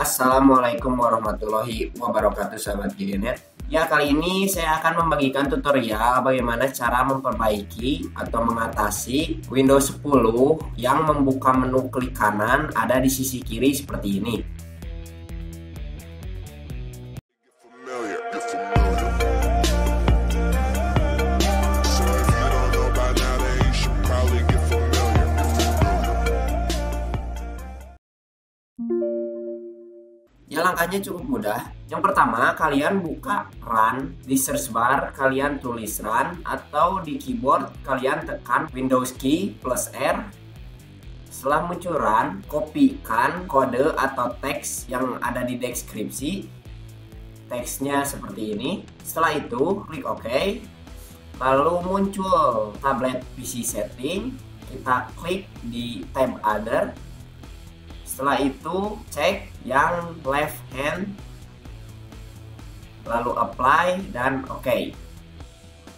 Assalamualaikum warahmatullahi wabarakatuh sahabat Gilenet Ya kali ini saya akan membagikan tutorial bagaimana cara memperbaiki atau mengatasi Windows 10 yang membuka menu klik kanan ada di sisi kiri seperti ini Ya langkahnya cukup mudah. Yang pertama, kalian buka run di search bar, kalian tulis run atau di keyboard kalian tekan Windows key plus R. Setelah muncul run, kopikan kode atau teks yang ada di deskripsi. Teksnya seperti ini. Setelah itu, klik OK. Lalu muncul tablet PC setting. Kita klik di tab other setelah itu cek yang left hand. Lalu apply dan oke okay.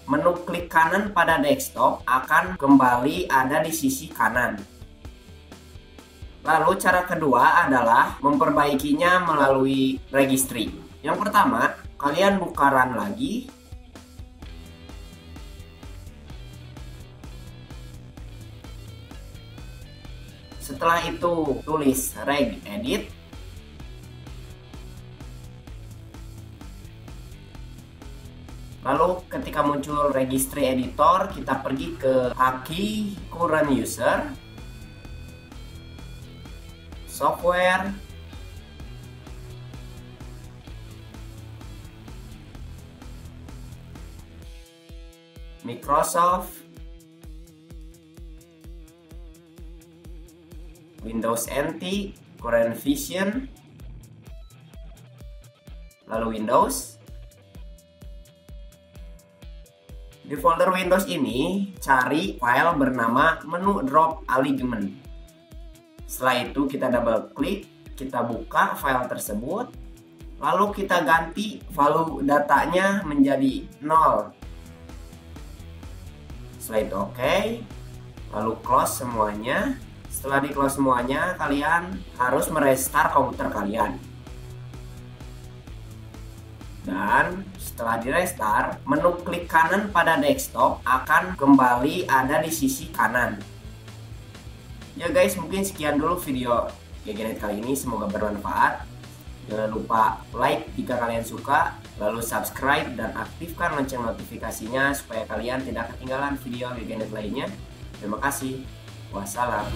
menu klik kanan pada desktop akan kembali ada di sisi kanan. Lalu cara kedua adalah memperbaikinya melalui registry. Yang pertama kalian buka run lagi Setelah itu tulis reg edit. Lalu ketika muncul registry editor, kita pergi ke haki current user, software, Microsoft, Windows NT, Current Vision, lalu Windows. Di folder Windows ini, cari file bernama menu drop alignment. Setelah itu kita double klik, kita buka file tersebut, lalu kita ganti value datanya menjadi 0. Setelah itu oke, okay. lalu close semuanya. Setelah di close semuanya, kalian harus merestart komputer kalian. Dan setelah di restart, menu klik kanan pada desktop akan kembali ada di sisi kanan. Ya guys, mungkin sekian dulu video Gegenet kali ini. Semoga bermanfaat. Jangan lupa like jika kalian suka, lalu subscribe dan aktifkan lonceng notifikasinya supaya kalian tidak ketinggalan video Gegenet lainnya. Terima kasih. Wassalam.